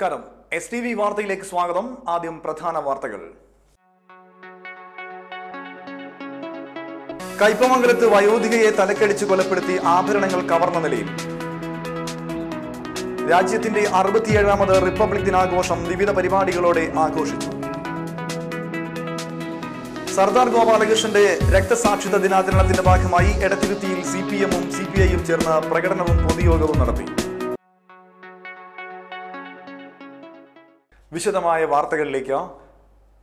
നമസ്കാരം. S T V വാർത്തയിലേക്ക് സ്വാഗതം. ആദ്യം പ്രധാന വാർത്തകൾ. കൈപ്പമംഗലത്ത് വയോധികയെ തലക്കടിച്ച് കൊലപ്പെടുത്തി ആഭരണങ്ങൾ കവർന്ന നിലയിൽ. രാജ്യത്തിന്റെ അറുപത്തിയേഴാമത് റിപ്പബ്ലിക് ദിനാഘോഷം വിവിധ പരിപാടികളോടെ ആഘോഷിച്ചു. സർദാർ ഗോപാലകൃഷ്ണന്റെ രക്തസാക്ഷിത ദിനാചരണത്തിന്റെ ഭാഗമായി എടത്തിരുത്തിയിൽ സി പി എമ്മും സി പി ഐയും ചേർന്ന് പ്രകടനവും പൊതുയോഗവും നടത്തി. വിശദമായ വാർത്തകളിലേക്ക്.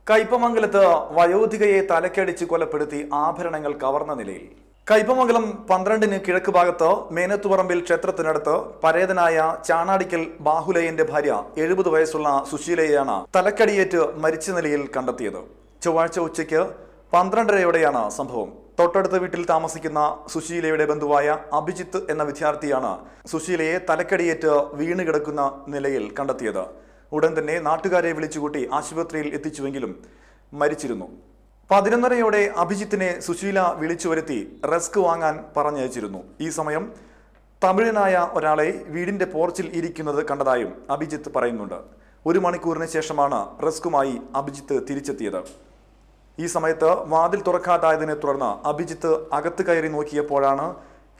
കയ്പമംഗലത്ത് വയോധികയെ തലക്കടിച്ച് കൊലപ്പെടുത്തി ആഭരണങ്ങൾ കവർന്ന നിലയിൽ. കയ്പമംഗലം പന്ത്രണ്ടിന് കിഴക്ക് ഭാഗത്ത് മേനത്തുപറമ്പിൽ ക്ഷേത്രത്തിനടുത്ത് പരേതനായ ചാണാടിക്കൽ ബാഹുലയന്റെ ഭാര്യ എഴുപത് വയസ്സുള്ള സുശീലയെയാണ് തലക്കടിയേറ്റ് മരിച്ച നിലയിൽ കണ്ടെത്തിയത്. ചൊവ്വാഴ്ച ഉച്ചയ്ക്ക് പന്ത്രണ്ടരയോടെയാണ് സംഭവം. തൊട്ടടുത്ത വീട്ടിൽ താമസിക്കുന്ന സുശീലയുടെ ബന്ധുവായ അഭിജിത്ത് എന്ന വിദ്യാർത്ഥിയാണ് സുശീലയെ തലക്കടിയേറ്റ് വീണ് കിടക്കുന്ന നിലയിൽ കണ്ടെത്തിയത്. ഉടൻ തന്നെ നാട്ടുകാരെ വിളിച്ചുകൂട്ടി ആശുപത്രിയിൽ എത്തിച്ചുവെങ്കിലും മരിച്ചിരുന്നു. പതിനൊന്നരയോടെ അഭിജിത്തിനെ സുശീല വിളിച്ചു വരുത്തി റെസ്ക് വാങ്ങാൻ പറഞ്ഞയച്ചിരുന്നു. ഈ സമയം തമിഴനായ ഒരാളെ വീടിന്റെ പോർച്ചിൽ ഇരിക്കുന്നത് കണ്ടതായും അഭിജിത്ത് പറയുന്നുണ്ട്. ഒരു മണിക്കൂറിന് ശേഷമാണ് റെസ്കുമായി അഭിജിത്ത് തിരിച്ചെത്തിയത്. ഈ സമയത്ത് വാതിൽ തുറക്കാതായതിനെ തുടർന്ന് അഭിജിത്ത് അകത്ത് കയറി നോക്കിയപ്പോഴാണ്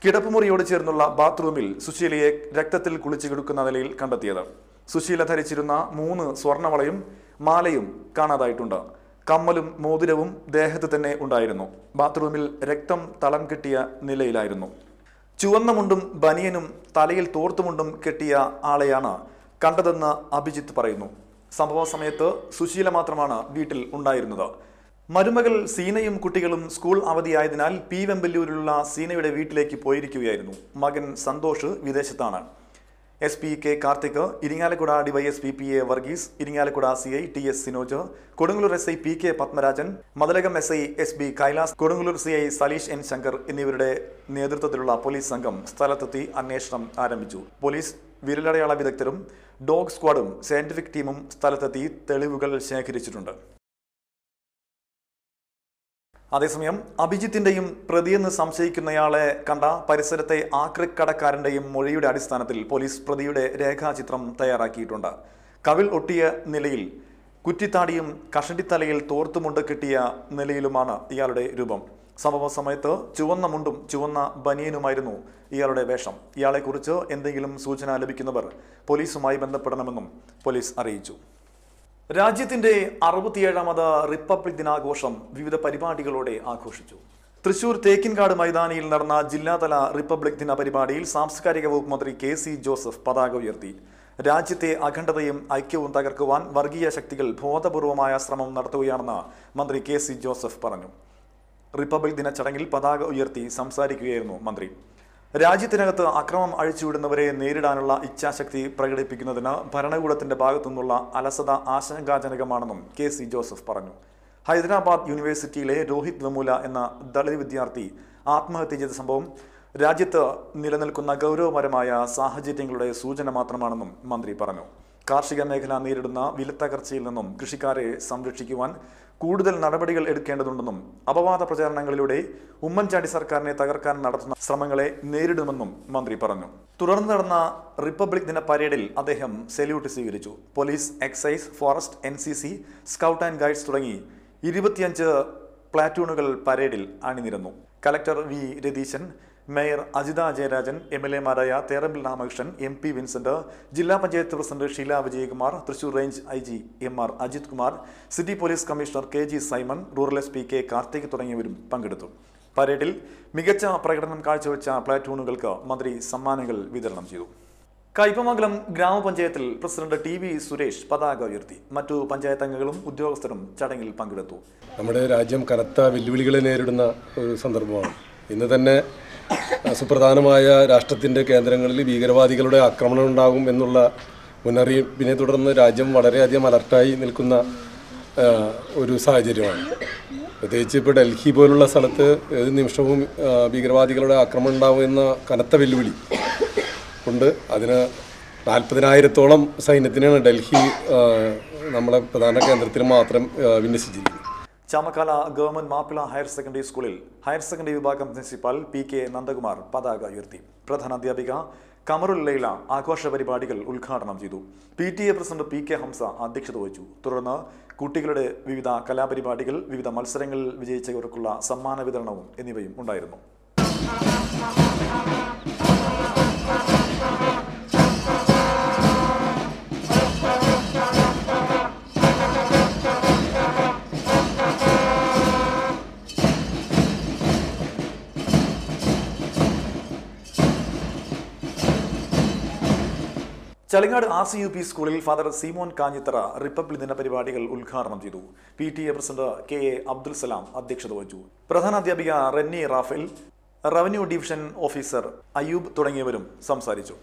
കിടപ്പുമുറിയോട് ചേർന്നുള്ള ബാത്റൂമിൽ സുശീലയെ രക്തത്തിൽ കുളിച്ചു കിടക്കുന്ന നിലയിൽ കണ്ടെത്തിയത്. സുശീല ധരിച്ചിരുന്ന മൂന്ന് സ്വർണവളയും മാലയും കാണാതായിട്ടുണ്ട്. കമ്മലും മോതിരവും ദേഹത്ത് തന്നെ ഉണ്ടായിരുന്നു. ബാത്റൂമിൽ രക്തം തളം കെട്ടിയ നിലയിലായിരുന്നു. ചുവന്ന മുണ്ടും ബനിയനും തലയിൽ തോർത്തുമുണ്ടും കെട്ടിയ ആളെയാണ് കണ്ടതെന്ന് അഭിജിത്ത് പറയുന്നു. സംഭവ സമയത്ത് സുശീല മാത്രമാണ് വീട്ടിൽ ഉണ്ടായിരുന്നത്. മരുമകൾ സീനയും കുട്ടികളും സ്കൂൾ അവധിയായതിനാൽ പി വെമ്പല്ലൂരിലുള്ള സീനയുടെ വീട്ടിലേക്ക് പോയിരിക്കുകയായിരുന്നു. മകൻ സന്തോഷ് വിദേശത്താണ്. S P K Karthik Irinjalakuda DYSP P A Varghese Irinjalakuda C I T S Sinoj Kodungallur S I P K Padmarajan Mathilakam S I S B Kailas Kodungallur C I Saleesh N Shankar എന്നിവരുടെ നേതൃത്വത്തിലുള്ള police സംഘം സ്ഥലത്തെത്തി അന്വേഷണം ആരംഭിച്ചു. Police വിരലടയാള വിദഗ്ധരും dog സ്ക്വാഡും scientific ടീമും സ്ഥലത്തെത്തി തെളിവുകൾ ശേഖരിച്ചിട്ടുണ്ട്. അതേസമയം അഭിജിത്തിന്റെയും പ്രതിയെന്ന് സംശയിക്കുന്നയാളെ കണ്ട പരിസരത്തെ ആക്രിക്കടക്കാരന്റെയും മൊഴിയുടെ അടിസ്ഥാനത്തിൽ പോലീസ് പ്രതിയുടെ രേഖാചിത്രം തയ്യാറാക്കിയിട്ടുണ്ട്. കവിൽ ഒട്ടിയ നിലയിൽ കുറ്റിത്താടിയും കഷണ്ടിത്തലയിൽ തോർത്തുമുണ്ട് കിട്ടിയ നിലയിലുമാണ് ഇയാളുടെ രൂപം. സംഭവ സമയത്ത് ചുവന്ന മുണ്ടും ചുവന്ന ബനിയനുമായിരുന്നു ഇയാളുടെ വേഷം. ഇയാളെക്കുറിച്ച് എന്തെങ്കിലും സൂചന ലഭിക്കുന്നവർ പോലീസുമായി ബന്ധപ്പെടണമെന്നും പോലീസ് അറിയിച്ചു. രാജ്യത്തിന്റെ അറുപത്തിയേഴാമത് റിപ്പബ്ലിക് ദിനാഘോഷം വിവിധ പരിപാടികളോടെ ആഘോഷിച്ചു. തൃശൂർ തേക്കിൻകാട് മൈതാനിയിൽ നടന്ന ജില്ലാതല റിപ്പബ്ലിക് ദിന പരിപാടിയിൽ സാംസ്കാരിക വകുപ്പ് മന്ത്രി കെ സി ജോസഫ് പതാക ഉയർത്തി. രാജ്യത്തെ അഖണ്ഡതയും ഐക്യവും തകർക്കുവാൻ വർഗീയ ശക്തികൾ ബോധപൂർവമായ ശ്രമം നടത്തുകയാണെന്ന് മന്ത്രി കെ സി ജോസഫ് പറഞ്ഞു. റിപ്പബ്ലിക് ദിന ചടങ്ങിൽ പതാക ഉയർത്തി സംസാരിക്കുകയായിരുന്നു മന്ത്രി. രാജ്യത്തിനകത്ത് അക്രമം അഴിച്ചുവിടുന്നവരെ നേരിടാനുള്ള ഇച്ഛാശക്തി പ്രകടിപ്പിക്കുന്നതിന് ഭരണകൂടത്തിന്റെ ഭാഗത്തുനിന്നുള്ള അലസത ആശങ്കാജനകമാണെന്നും കെ സി ജോസഫ് പറഞ്ഞു. ഹൈദരാബാദ് യൂണിവേഴ്സിറ്റിയിലെ രോഹിത് നമൂല എന്ന ദളിത് വിദ്യാർത്ഥി ആത്മഹത്യ ചെയ്ത സംഭവം രാജ്യത്ത് നിലനിൽക്കുന്ന ഗൗരവപരമായ സാഹചര്യങ്ങളുടെ സൂചന മാത്രമാണെന്നും മന്ത്രി പറഞ്ഞു. കാർഷിക മേഖല നേരിടുന്ന വിലത്തകർച്ചയിൽ നിന്നും കൃഷിക്കാരെ സംരക്ഷിക്കുവാൻ കൂടുതൽ നടപടികൾ എടുക്കേണ്ടതുണ്ടെന്നും അപവാദ പ്രചാരണങ്ങളിലൂടെ ഉമ്മൻചാണ്ടി സർക്കാരിനെ തകർക്കാൻ നടത്തുന്ന ശ്രമങ്ങളെ നേരിടുമെന്നും മന്ത്രി പറഞ്ഞു. തുടർന്ന് നടന്ന റിപ്പബ്ലിക് ദിന പരേഡിൽ അദ്ദേഹം സെല്യൂട്ട് സ്വീകരിച്ചു. Police excise forest N scout and guides തുടങ്ങി ഇരുപത്തിയഞ്ച് പ്ലാറ്റൂണുകൾ പരേഡിൽ അണിനിരന്നു. Collector V Ratheesan mayor Ajitha Jayarajan M L എമാരായ Therambil Ramakrishnan M P Vincent ജില്ലാ panchayat president Sheela Vijayakumar Thrissur range I G M R Ajith Kumar city police commissioner K G Simon rural S P K Karthik തുടങ്ങിയവരും പങ്കെടുത്തു. പരേഡിൽ മികച്ച പ്രകടനം കാഴ്ചവെച്ച പ്ലാറ്റൂണുകൾക്ക് മന്ത്രി സമ്മാനങ്ങൾ വിതരണം ചെയ്തു. കയ്പമംഗലം ഗ്രാമപഞ്ചായത്തിൽ പ്രസിഡന്റ് ടി വി സുരേഷ് പതാക ഉയർത്തി. മറ്റു പഞ്ചായത്ത് അംഗങ്ങളും ഉദ്യോഗസ്ഥരും ചടങ്ങിൽ പങ്കെടുത്തു. നമ്മുടെ രാജ്യം കനത്ത വെല്ലുവിളികളെ നേരിടുന്ന ഒരു സന്ദർഭമാണ്. ഇന്ന് തന്നെ സുപ്രധാനമായ രാഷ്ട്രത്തിന്റെ കേന്ദ്രങ്ങളിൽ ഭീകരവാദികളുടെ ആക്രമണം ഉണ്ടാകും എന്നുള്ള മുന്നറിയിപ്പിനെ തുടർന്ന് രാജ്യം വളരെയധികം അലർട്ടായി നിൽക്കുന്ന ഒരു സാഹചര്യമാണ്. പ്രത്യേകിച്ച് ഇപ്പോൾ ഡൽഹി പോലുള്ള സ്ഥലത്ത് ഏത് നിമിഷവും ഭീകരവാദികളുടെ ആക്രമണം ഉണ്ടാകുമെന്ന കനത്ത വെല്ലുവിളി ഉണ്ട്. അതിന് നാൽപ്പതിനായിരത്തോളം സൈന്യത്തിനാണ് ഡൽഹി നമ്മളെ പ്രധാന കേന്ദ്രത്തിൽ മാത്രം വിന്യസിച്ചിരിക്കുന്നത്. Chamakkala government Mappila higher secondary സ്കൂളിൽ ഹയർ സെക്കൻഡറി വിഭാഗം പ്രിൻസിപ്പാൽ പി കെ നന്ദകുമാർ പതാക ഉയർത്തി. പ്രധാന അധ്യാപിക കമറുൽ ലൈല ആഘോഷ പരിപാടികൾ ഉദ്ഘാടനം ചെയ്തു. P T A president P K Hamsa അധ്യക്ഷത വഹിച്ചു. തുടർന്ന് കുട്ടികളുടെ വിവിധ കലാപരിപാടികൾ വിവിധ മത്സരങ്ങളിൽ വിജയിച്ചവർക്കുള്ള സമ്മാന വിതരണവും എന്നിവയും ഉണ്ടായിരുന്നു. Chalingad R C U P സ്കൂളിൽ ഫാദർ സീമോൻ കാഞ്ഞിത്തറ റിപ്പബ്ലിക് ദിന പരിപാടികൾ ഉദ്ഘാടനം ചെയ്തു. P T A president K A Abdul Salam അധ്യക്ഷത വഹിച്ചു. പ്രധാനാധ്യാപിക Renny Raphael revenue division officer Ayoob തുടങ്ങിയവരും സംസാരിച്ചു.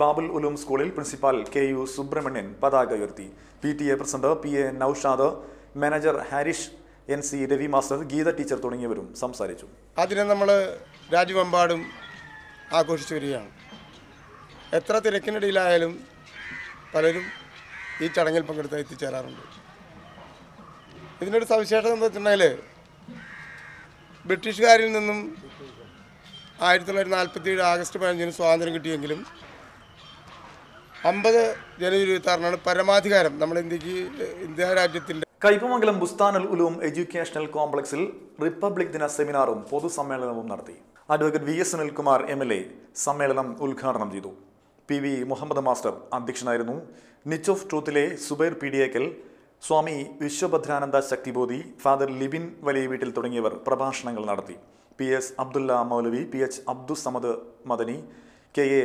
ബാബുൽ ഉലൂം സ്കൂളിൽ പ്രിൻസിപ്പാൽ കെ യു സുബ്രഹ്മണ്യൻ പതാക ഉയർത്തി. P T A president P A Noushad manager Harish N C Ravi master Geetha teacher തുടങ്ങിയവരും സംസാരിച്ചു. അതിനെ നമ്മൾ രാജ്യമെമ്പാടും ആഘോഷിച്ചു വരികയാണ്. എത്ര തിരക്കിനിടയിലായാലും പലരും ഈ ചടങ്ങിൽ പങ്കെടുത്ത് എത്തിച്ചേരാറുണ്ട്. ഇതിനൊരു സവിശേഷത എന്താ വെച്ചിട്ടുണ്ടെങ്കിൽ ബ്രിട്ടീഷുകാരിൽ നിന്നും ആയിരത്തി തൊള്ളായിരത്തി നാൽപ്പത്തി ഏഴ് ആഗസ്റ്റ് പതിനഞ്ചിന് സ്വാതന്ത്ര്യം കിട്ടിയെങ്കിലും അമ്പത് ജനുവരി ഇരുപത്തി ആറിനാണ് പരമാധികാരം നമ്മൾ ഇന്ത്യയ്ക്ക് ഇന്ത്യ രാജ്യത്തിന്റെ കയ്പമംഗലം ബുസ്താനുൽ ഉലൂം എഡ്യൂക്കേഷണൽ കോംപ്ലക്സിൽ റിപ്പബ്ലിക് ദിന സെമിനാറും പൊതുസമ്മേളനവും നടത്തി. Advocate V S Sunilkumar M L A സമ്മേളനം ഉദ്ഘാടനം ചെയ്തു. പി വി മുഹമ്മദ് മാസ്റ്റർ അധ്യക്ഷനായിരുന്നു. നിച്ച് ഓഫ് ട്രൂത്തിലെ സുബൈർ പി ഡി എക്കൽ സ്വാമി വിശ്വഭദ്രാനന്ദ ശക്തിബോധി ഫാദർ ലിബിൻ വലിയ വീട്ടിൽ തുടങ്ങിയവർ പ്രഭാഷണങ്ങൾ നടത്തി. P S Abdulla Moulavi P H Abdussamad Madani K A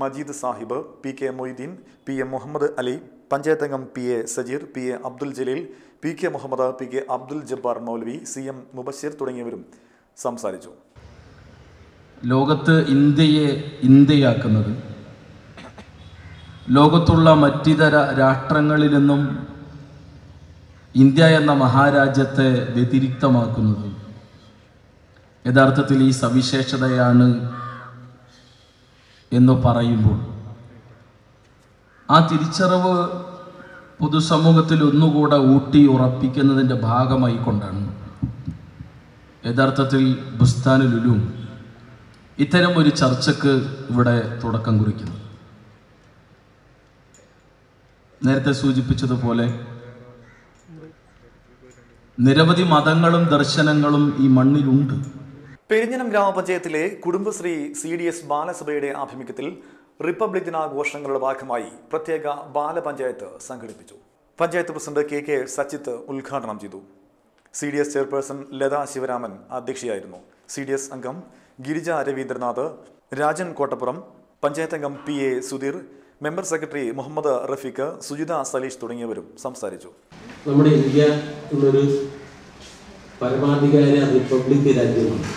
Majeed Sahib P K Moideen P M Muhammad Ali പഞ്ചായത്തംഗം P A Sajeer P A Abdul Jaleel P K Muhammad P K Abdul Jabbar Moulavi C M Mubashir തുടങ്ങിയവരും സംസാരിച്ചു. ലോകത്ത് ഇന്ത്യയെ ഇന്ത്യയാക്കുന്നത് ലോകത്തുള്ള മറ്റിതര രാഷ്ട്രങ്ങളിൽ നിന്നും India എന്ന മഹാരാജ്യത്തെ വ്യതിരിക്തമാക്കുന്നത് യഥാർത്ഥത്തിൽ ഈ സവിശേഷതയാണ് എന്ന് പറയുമ്പോൾ ആ തിരിച്ചറിവ് പൊതുസമൂഹത്തിൽ ഒന്നുകൂടെ ഊട്ടി ഉറപ്പിക്കുന്നതിന്റെ ഭാഗമായി കൊണ്ടാണ് യഥാർത്ഥത്തിൽ ബുസ്താനുലുലും ഇത്തരം ഒരു ചർച്ചക്ക് ഇവിടെ തുടക്കം കുറിക്കുന്നു. നേരത്തെ സൂചിപ്പിച്ചതുപോലെ നിരവധി മതങ്ങളും ദർശനങ്ങളും ഈ മണ്ണിലുണ്ട്. പെരിഞ്ഞനം ഗ്രാമപഞ്ചായത്തിലെ കുടുംബശ്രീ സി ഡി എസ് ബാലസഭയുടെ ആഭിമുഖ്യത്തിൽ റിപ്പബ്ലിക് ദിനാഘോഷങ്ങളുടെ ഭാഗമായി പ്രത്യേക ബാലപഞ്ചായത്ത് സംഘടിപ്പിച്ചു. Panchayat president K K Sachith ഉദ്ഘാടനം ചെയ്തു. C D S chairperson Latha Sivaraman അധ്യക്ഷയായിരുന്നു. C D S അംഗം ഗിരിജ രവീന്ദ്രനാഥ് രാജൻ കോട്ടപ്പുറം പഞ്ചായത്ത് അംഗം P A Sudheer member secretary Muhammad Rafeeq Sujitha Saleesh തുടങ്ങിയവരും സംസാരിച്ചു. നമ്മുടെ ഇന്ത്യ എന്നൊരു പരമാധികാര റിപ്പബ്ലിക് രാജ്യമാണ്.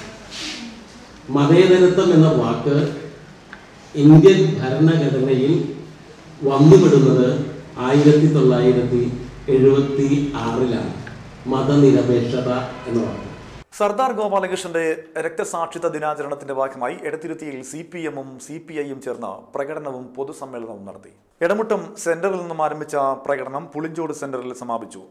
മതേതരത്വം എന്ന വാക്ക് ഇന്ത്യൻ ഭരണഘടനയിൽ വന്നുപെടുന്നത് ആയിരത്തി തൊള്ളായിരത്തി എഴുപത്തി ആറിലാണ് മതനിരപേക്ഷത എന്ന വാക്ക്. സർദാർ ഗോപാലകൃഷ്ണന്റെ രക്തസാക്ഷിത്വ ദിനാചരണത്തിന്റെ ഭാഗമായി എടത്തിരുത്തിയിൽ സി പി എമ്മും സി പി ഐയും ചേർന്ന് പ്രകടനവും പൊതുസമ്മേളനവും നടത്തി. എടമുട്ടം സെന്ററിൽ നിന്നും ആരംഭിച്ച പ്രകടനം പുളിഞ്ചോട് സെന്ററിൽ സമാപിച്ചു.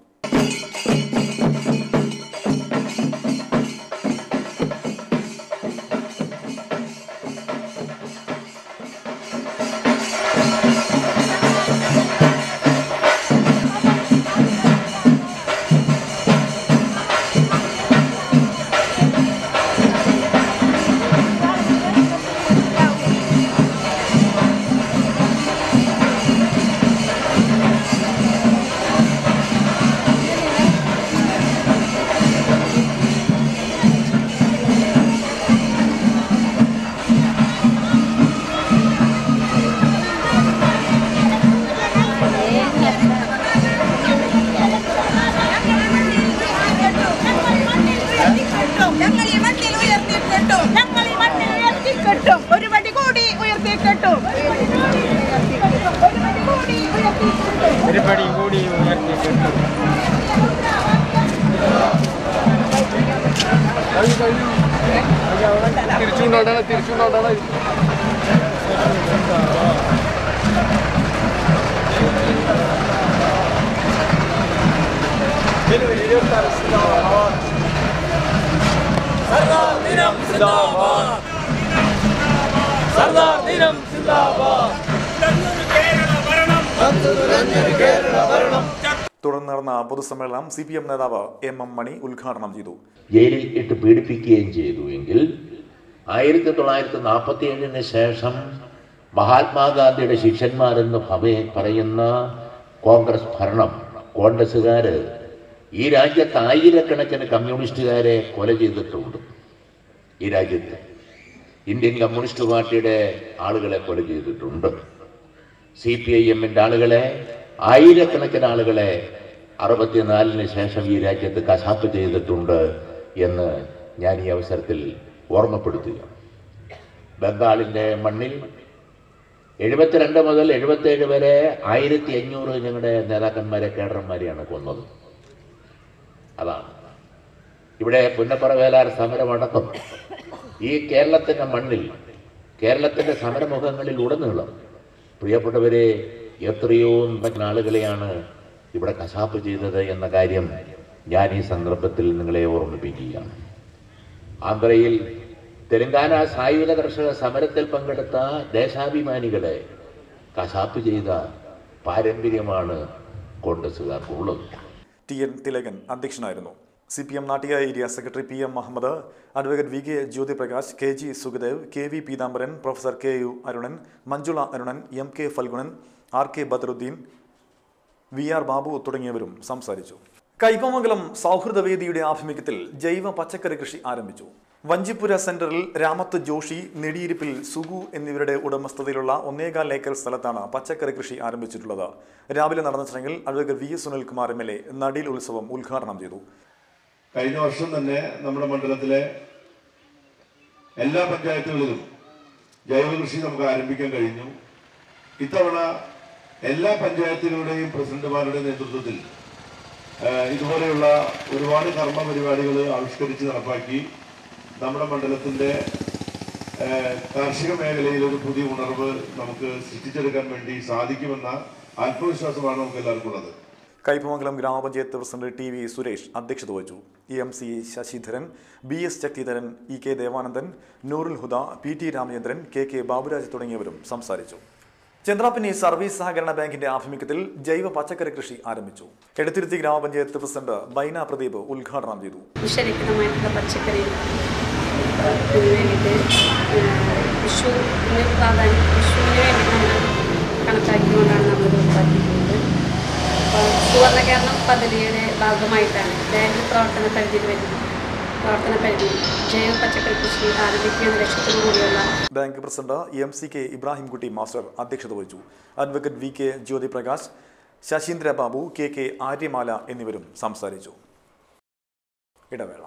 തിരിച്ചുകൊണ്ടാണ് തിരിച്ചുകൊണ്ടാണ് തുടർന്ന് നടന്ന പൊതുസമ്മേളനം സി പി എം നേതാവ് എം എം മണി ഉദ്ഘാടനം ചെയ്തു. ജയിലിൽ ഇട്ട് പീഡിപ്പിക്കുകയും ചെയ്തു എങ്കിൽ ആയിരത്തി തൊള്ളായിരത്തി നാൽപ്പത്തി ഏഴിന് ശേഷം മഹാത്മാഗാന്ധിയുടെ ശിഷ്യന്മാരെന്ന് ഭവ- പറയുന്ന കോൺഗ്രസ് ഭരണം കോൺഗ്രസ്സുകാർ ഈ രാജ്യത്ത് ആയിരക്കണക്കിന് കമ്മ്യൂണിസ്റ്റുകാരെ കൊല ചെയ്തിട്ടുണ്ട്. ഈ രാജ്യത്ത് ഇന്ത്യൻ കമ്മ്യൂണിസ്റ്റ് പാർട്ടിയുടെ ആളുകളെ കൊല ചെയ്തിട്ടുണ്ട്. സി പി ഐ എമ്മിന്റെ ആളുകളെ ആയിരക്കണക്കിന് ആളുകളെ അറുപത്തിനാലിന് ശേഷം ഈ രാജ്യത്ത് കശാപ്പ് ചെയ്തിട്ടുണ്ട് എന്ന് ഞാൻ ഈ അവസരത്തിൽ ഓർമ്മപ്പെടുത്തുക. ബംഗാളിന്റെ മണ്ണിൽ എഴുപത്തിരണ്ട് മുതൽ എഴുപത്തേഴ് വരെ ആയിരത്തി അഞ്ഞൂറ് ഞങ്ങളുടെ നേതാക്കന്മാരെ കേഡർമാരെയാണ് കൊന്നത്. അതാണ്. ഇവിടെ പുന്നപ്പറ വേലാർ സമരമടക്കം. ഈ കേരളത്തിന്റെ മണ്ണിൽ കേരളത്തിന്റെ സമരമുഖങ്ങളിൽ ഉടനീളം പ്രിയപ്പെട്ടവരെ എത്രയോ ആളുകളെയാണ് ഇവിടെ കശാപ്പ് ചെയ്തത് എന്ന കാര്യം ഞാൻ ഈ സന്ദർഭത്തിൽ നിങ്ങളെ ഓർമ്മിപ്പിക്കുകയാണ്. ആന്ധ്രയിൽ തെലങ്കാന സായുധ കർഷക സമരത്തിൽ പങ്കെടുത്ത ദേശാഭിമാനികളെ കശാപ്പ് ചെയ്ത പാരമ്പര്യമാണ് കോൺഗ്രസ്സുകാർക്കുള്ളത്. ടി എൻ തിലകൻ അധ്യക്ഷനായിരുന്നു. C P M Nattika area secretary P M Muhammad advocate V K Jyothiprakash K G Sukhadev K V Peethambaran professor K U Arunan Manjula Arunan M K Falgunan R K Badaruddin V R Babu തുടങ്ങിയവരും സംസാരിച്ചു. കൈപ്പമംഗലം സൗഹൃദവേദിയുടെ ആഭിമുഖ്യത്തിൽ ജൈവ പച്ചക്കറി കൃഷി ആരംഭിച്ചു. വഞ്ചിപ്പുര സെന്ററിൽ രാമത്ത് ജോഷി നെടിയിരിപ്പിൽ സുഗു എന്നിവരുടെ ഉടമസ്ഥതയിലുള്ള ഒന്നേകാൽ ഏക്കർ സ്ഥലത്താണ് പച്ചക്കറി കൃഷി ആരംഭിച്ചിട്ടുള്ളത്. രാവിലെ നടന്ന ചടങ്ങിൽ advocate V S Sunilkumar M L A നടീൽ ഉത്സവം ഉദ്ഘാടനം ചെയ്തു. കഴിഞ്ഞ വർഷം തന്നെ നമ്മുടെ മണ്ഡലത്തിലെ എല്ലാ പഞ്ചായത്തുകളിലും ജൈവ കൃഷി നമുക്ക് ആരംഭിക്കാൻ കഴിഞ്ഞു. ഇത്തവണ എല്ലാ പഞ്ചായത്തുകളുടെയും പ്രസിഡന്റുമാരുടെ നേതൃത്വത്തിൽ ഇതുപോലെയുള്ള ഒരുപാട് കർമ്മ പരിപാടികൾ ആവിഷ്കരിച്ച് നടപ്പാക്കി നമ്മുടെ മണ്ഡലത്തിന്റെ കാർഷിക മേഖലയിൽ ഒരു പുതിയ ഉണർവ് നമുക്ക് സൃഷ്ടിച്ചെടുക്കാൻ വേണ്ടി സാധിക്കുമെന്ന ആത്മവിശ്വാസമാണ് നമുക്ക് എല്ലാവർക്കും ഉള്ളത്. കൈപ്പമംഗലം ഗ്രാമപഞ്ചായത്ത് പ്രസിഡന്റ് ടി വി സുരേഷ് അധ്യക്ഷത വഹിച്ചു. E M C Sasidharan B S Sakthidharan E K Devanandan Noorul Huda P T Ramachandran K K Baburaj തുടങ്ങിയവരും സംസാരിച്ചു. ചന്ദ്രാപ്പിനി സർവീസ് സഹകരണ ബാങ്കിന്റെ ആഭിമുഖ്യത്തിൽ ജൈവ പച്ചക്കറി കൃഷി ആരംഭിച്ചു. എടുത്തിരുത്തി ഗ്രാമപഞ്ചായത്ത് പ്രസിഡന്റ് ബൈന പ്രദീപ് ഉദ്ഘാടനം ചെയ്തു. പച്ചക്കറി വേണ്ടിയിട്ട് വിഷുവിന് പ്രാധാന്യം വിഷുവിന് വേണ്ടിയിട്ടാണ് കണക്കാക്കിക്കൊണ്ടാണ് നമ്മൾ ഉത്പാദിപ്പിക്കുന്നത് അപ്പോൾ സുവർണകേരളം പദ്ധതിയുടെ ഭാഗമായിട്ടാണ് ബാങ്ക് പ്രവർത്തന പരിധിയിൽ വരുന്നത്. Bank president M C K Ibrahimkutty master അധ്യക്ഷത വഹിച്ചു. Advocate V K Jyothiprakash Sasheendra Babu K K Aryamala എന്നിവരും സംസാരിച്ചു. ഇടവേള.